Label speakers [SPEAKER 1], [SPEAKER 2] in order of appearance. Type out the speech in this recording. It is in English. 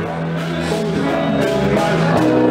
[SPEAKER 1] Oh, my God.